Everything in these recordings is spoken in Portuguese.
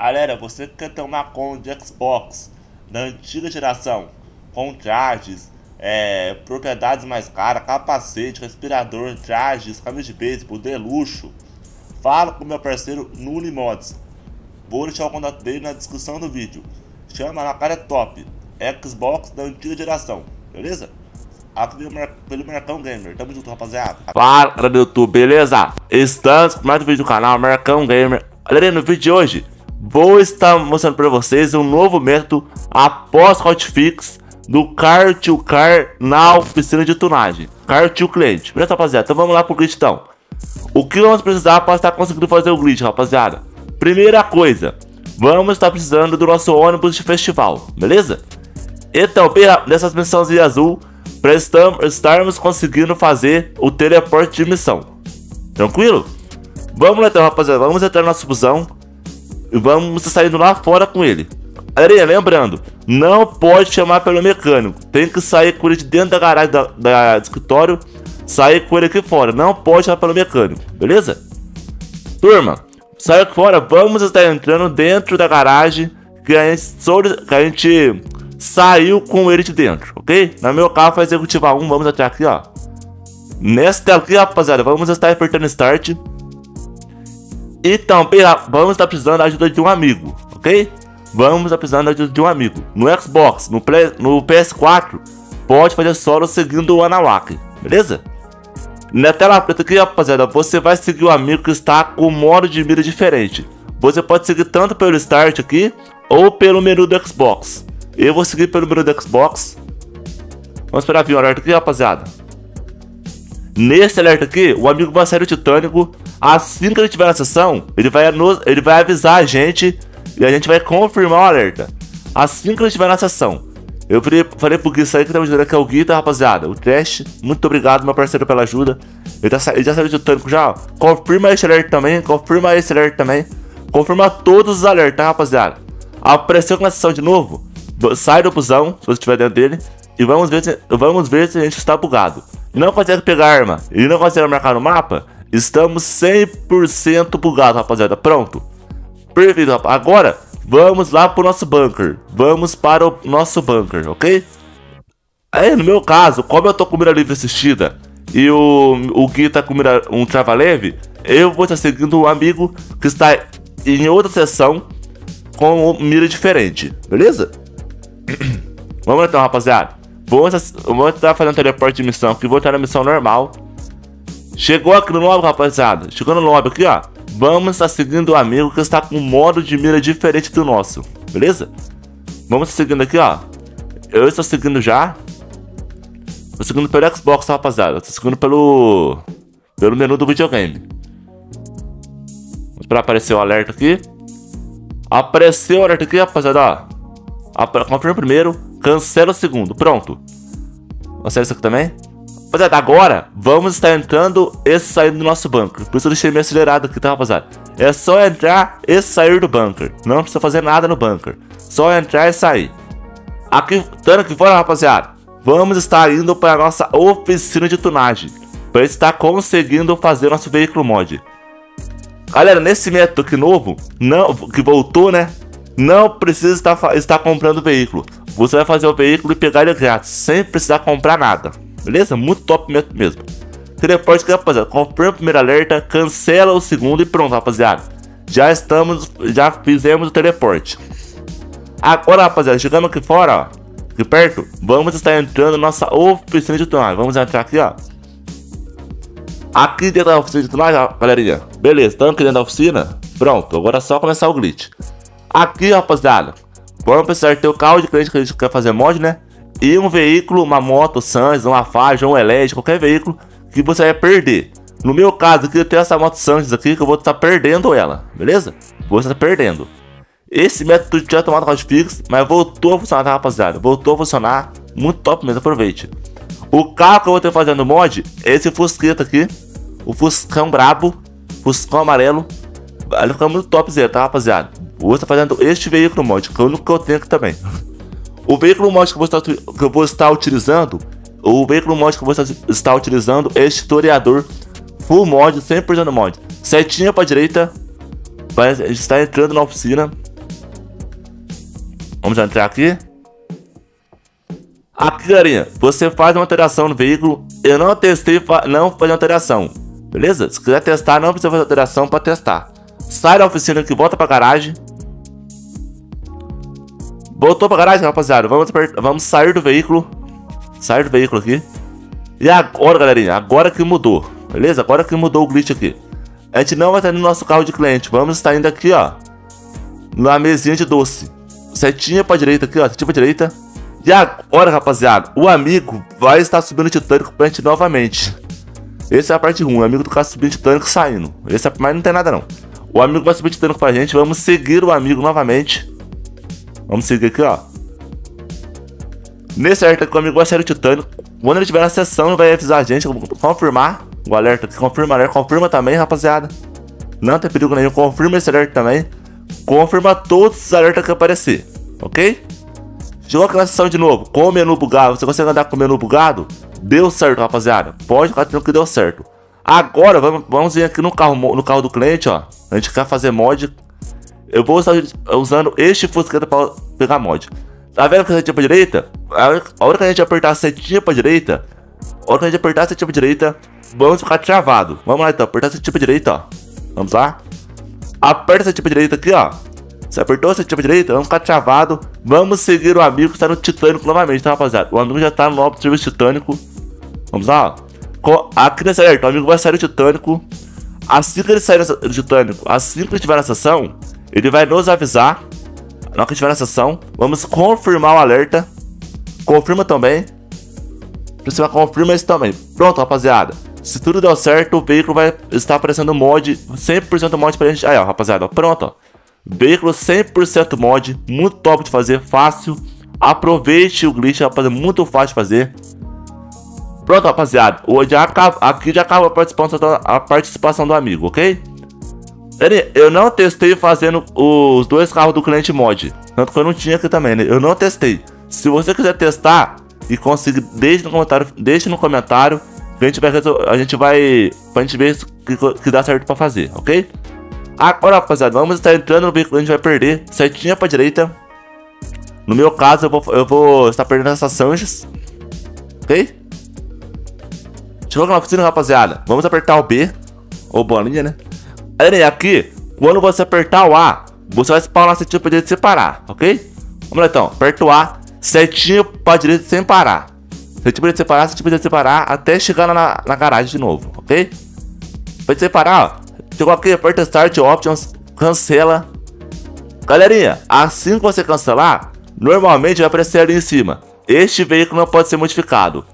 Galera, você que quer ter uma conta de Xbox da antiga geração, com trajes, é, propriedades mais caras, capacete, respirador, trajes, camisa de beisebol, de luxo, fala com meu parceiro Nuli Mods. Vou deixar o contato dele na descrição do vídeo. Chama na cara top. Xbox da antiga geração, beleza? Aqui pelo Mercão Gamer. Tamo junto, rapaziada. Fala, galera do YouTube, beleza? Estamos com mais um vídeo do canal Mercão Gamer. Galera, no vídeo de hoje, vou estar mostrando para vocês um novo método após hotfix do Car to Car na oficina de tunagem. Car to Cliente. Beleza, rapaziada? Então vamos lá pro glitch, então. O que vamos precisar para estar conseguindo fazer o glitch, rapaziada? Primeira coisa, vamos estar precisando do nosso ônibus de festival, beleza? Então, nessas missões azul, para estarmos conseguindo fazer o teleporte de missão. Tranquilo? Vamos lá então, rapaziada. Vamos entrar no nosso busão vamos saindo lá fora com ele. Galerinha, lembrando, não pode chamar pelo mecânico. Tem que sair com ele de dentro da garagem da, da, do escritório, sair com ele aqui fora. Não pode chamar pelo mecânico, beleza? Turma, aqui fora. Vamos estar entrando dentro da garagem que a gente, que a gente saiu com ele de dentro, ok? No meu carro foi executivar 1, vamos até aqui, ó. Nessa tela aqui, rapaziada, vamos estar apertando Start. Então, vamos estar precisando da ajuda de um amigo, ok? Vamos estar precisando da ajuda de um amigo. No Xbox, no, Play, no PS4, pode fazer solo seguindo o Anawak, beleza? Na tela preta aqui, rapaziada, você vai seguir o amigo que está com modo de mira diferente. Você pode seguir tanto pelo Start aqui, ou pelo menu do Xbox. Eu vou seguir pelo número do Xbox. Vamos esperar vir um alerta aqui, rapaziada. Nesse alerta aqui, o amigo vai sair o Titânico. Assim que ele estiver na sessão, ele vai, nos, ele vai avisar a gente e a gente vai confirmar o alerta. Assim que ele estiver na sessão. Eu falei, falei pro Gui sair que tá me ajudando, que é o Gui, tá, rapaziada? O Trash, muito obrigado, meu parceiro, pela ajuda. Ele, tá, ele já saiu do Titânico já. Confirma esse alerta também, confirma esse alerta também. Confirma todos os alertas, tá, rapaziada? Apareceu na sessão de novo sai do busão, se você estiver dentro dele, e vamos ver se, vamos ver se a gente está bugado. E não consegue pegar arma, e não consegue marcar no mapa, estamos 100% bugados, rapaziada. Pronto. Perfeito, rapaz. Agora, vamos lá pro nosso bunker. Vamos para o nosso bunker, ok? Aí, no meu caso, como eu tô com mira livre assistida e o, o Gui tá com mira, um trava leve, eu vou estar seguindo um amigo que está em outra sessão com mira diferente, beleza? Vamos então, rapaziada. Vamos, vamos tentar fazer um teleporte de missão aqui. Vou estar na missão normal. Chegou aqui no lobby, rapaziada. Chegou no lobby aqui, ó. Vamos estar seguindo o amigo que está com um modo de mira diferente do nosso. Beleza? Vamos seguindo aqui, ó. Eu estou seguindo já. Estou seguindo pelo Xbox, tá, rapaziada. Estou seguindo pelo... Pelo menu do videogame. Esperar aparecer o alerta aqui. Apareceu o alerta aqui, rapaziada, ó. Confirma o primeiro, cancela o segundo. Pronto. Cancela isso aqui também. Rapaziada, agora vamos estar entrando e saindo do nosso bunker. Por isso eu deixei meio acelerado aqui, tá, rapaziada? É só entrar e sair do bunker. Não precisa fazer nada no bunker. Só entrar e sair. Aqui, estando aqui fora, rapaziada, vamos estar indo para a nossa oficina de tunagem. Para estar conseguindo fazer nosso veículo mod. Galera, nesse método aqui novo, não, que voltou, né? Não precisa estar, estar comprando veículo. Você vai fazer o veículo e pegar ele grátis, sem precisar comprar nada. Beleza? Muito top mesmo. Teleporte aqui, rapaziada. Confirma o primeiro alerta, cancela o segundo e pronto, rapaziada. Já estamos, já fizemos o teleporte. Agora, rapaziada, chegamos aqui fora, ó. Aqui perto, vamos estar entrando na nossa oficina de tunagem. Vamos entrar aqui, ó. Aqui dentro da oficina de tunagem, galerinha. Beleza, estamos aqui dentro da oficina. Pronto, agora é só começar o glitch. Aqui, rapaziada, vamos precisar ter o carro de cliente que a gente quer fazer mod, né? E um veículo, uma moto, Sans, uma Fage, um LED, qualquer veículo que você vai perder. No meu caso aqui, eu tenho essa moto Sans aqui que eu vou estar perdendo ela, beleza? Vou estar perdendo. Esse método tinha tomado hotfix, mas voltou a funcionar, tá, rapaziada? Voltou a funcionar, muito top mesmo, aproveite. O carro que eu vou ter fazendo mod é esse Fusqueta aqui, o Fuscão brabo, Fuscão amarelo. Ele fica muito topzera, tá, rapaziada? Vou estar fazendo este veículo mod, que é o único que eu tenho aqui também. O veículo mod que eu vou estar, que eu vou estar utilizando, o veículo mod que eu vou estar utilizando é este historiador full mod, 100% mod. Setinha para direita, vai estar entrando na oficina. Vamos entrar aqui. Aqui, galerinha, você faz uma alteração no veículo. Eu não testei, não fazer alteração. Beleza? Se quiser testar, não precisa fazer alteração para testar. Sai da oficina aqui, volta pra garagem. Voltou pra garagem, rapaziada. Vamos, vamos sair do veículo. Sair do veículo aqui. E agora, galerinha, agora que mudou. Beleza? Agora que mudou o glitch aqui. A gente não vai estar no nosso carro de cliente. Vamos estar indo aqui, ó. Na mesinha de doce. Setinha pra direita aqui, ó. Setinha pra direita. E agora, rapaziada, o amigo vai estar subindo o Titânico pra gente novamente. Essa é a parte 1, o amigo do cara subindo o Titânico saindo. Esse é, mas não tem nada não. O amigo vai subir o Titânico pra gente, vamos seguir o amigo novamente. Vamos seguir aqui, ó. Nesse alerta aqui, o amigo vai sair o. Quando ele estiver na sessão, vai avisar a gente, confirmar o alerta aqui. Confirma alerta, confirma também, rapaziada. Não tem perigo nenhum, confirma esse alerta também. Confirma todos os alertas que aparecer, ok? Chegou aqui na sessão de novo, com o menu bugado, você consegue andar com o menu bugado? Deu certo, rapaziada. Pode ficar tranquilo que deu certo. Agora, vamos, vamos vir aqui no carro, no carro do cliente, ó. A gente quer fazer mod. Eu vou estar usando este fusqueta para pegar mod. Tá vendo que a setinha pra direita? A hora que a gente apertar a setinha pra direita, a hora que a gente apertar a setinha pra direita, vamos ficar travado. Vamos lá então, apertar a setinha pra direita, ó. Vamos lá. Aperta a setinha pra direita aqui, ó. Você apertou essa tipo direita, vamos ficar travado. Vamos seguir o amigo que está no Titânico novamente, tá, rapaziada? O amigo já está no serviço Titânico. Vamos lá, ó. Aqui nesse alerta, o amigo vai sair do Titânico. Assim que ele sair do Titânico, assim que ele estiver na sessão, ele vai nos avisar. Na hora que estiver na sessão, vamos confirmar o alerta. Confirma também. Vai confirmar isso também. Pronto, rapaziada. Se tudo der certo, o veículo vai estar aparecendo mod, 100% mod pra gente. Aí, ó, rapaziada, pronto, ó. Veículo 100% mod, muito top de fazer, fácil. Aproveite o glitch, rapaziada, muito fácil de fazer. Pronto, rapaziada, hoje acaba, aqui já acaba a participação, a participação do amigo, ok? Eu não testei fazendo os dois carros do cliente mod, tanto que eu não tinha aqui também, né? Eu não testei. Se você quiser testar e conseguir, deixe no comentário, deixe no comentário, a gente vai, a gente vai, pra gente ver que, que dá certo pra fazer, ok? Agora, rapaziada, vamos estar entrando no veículo, a gente vai perder certinha pra direita. No meu caso, eu vou, eu vou estar perdendo essa Sanches. Ok? Chegou na oficina, rapaziada. Vamos apertar o B. Ou bolinha, né? Aí, aqui, quando você apertar o A, você vai spawnar setinha pra direita sem parar, ok? Vamos lá, então. Aperta o A, certinho pra direita sem parar. Setinha pra direita sem parar, setinha pra direita sem parar, até chegar na, na garagem de novo, ok? Pra separar, ó. Chegou aqui, aperta Start Options, cancela. Galerinha, assim que você cancelar, normalmente vai aparecer ali em cima. Este veículo não pode ser modificado.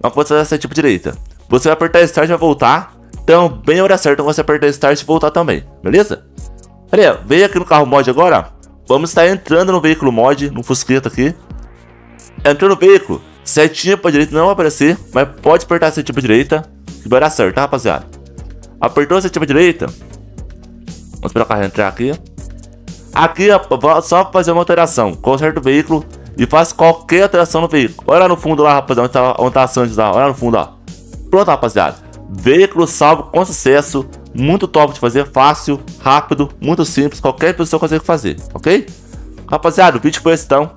Não pode ser essa tipo direita. Você vai apertar Start e vai voltar. Então, bem hora certa você apertar Start e voltar também, beleza? Galera, veio aqui no carro mod agora. Vamos estar entrando no veículo mod, no Fusqueta aqui. Entrou no veículo, setinha para direita não vai aparecer, mas pode apertar setinha para direita que vai dar certo, tá, rapaziada? Apertou a setinha direita. Vamos esperar o carro entrar aqui. Aqui é só fazer uma alteração. Conserta o veículo e faz qualquer alteração no veículo. Olha no fundo lá, rapaziada, onde tá, onde tá a Santos lá. Olha no fundo, ó. Pronto, rapaziada. Veículo salvo com sucesso. Muito top de fazer, fácil, rápido, muito simples. Qualquer pessoa consegue fazer, ok? Rapaziada, o vídeo foi esse então.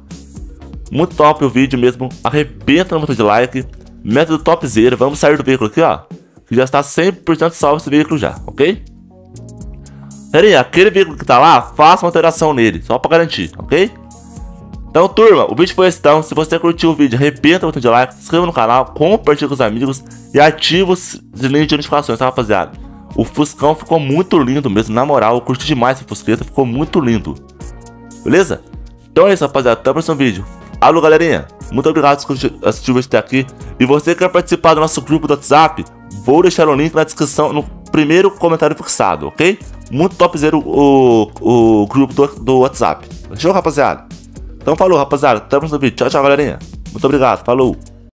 Muito top o vídeo mesmo. Arrebenta no botão de like. Método topzera. Vamos sair do veículo aqui, ó que já está 100% salvo esse veículo já, ok? Galerinha, aquele veículo que tá lá, faça uma alteração nele, só para garantir, ok? Então, turma, o vídeo foi esse então. Se você curtiu o vídeo, arrebenta o botão de like, se inscreva no canal, compartilhe com os amigos e ative o sininho de notificações, tá, rapaziada? O Fuscão ficou muito lindo mesmo, na moral, eu curti demais esse Fusqueta, ficou muito lindo. Beleza? Então é isso, rapaziada, até o próximo vídeo. Alô, galerinha, muito obrigado por assistir o vídeo até aqui. E você que quer participar do nosso grupo do WhatsApp, Vou deixar o link na descrição, no primeiro comentário fixado, ok? Muito topzero o, o, o grupo do, do WhatsApp. Fechou, rapaziada? Então falou, rapaziada. Até o próximo vídeo. Tchau, tchau, galerinha. Muito obrigado. Falou.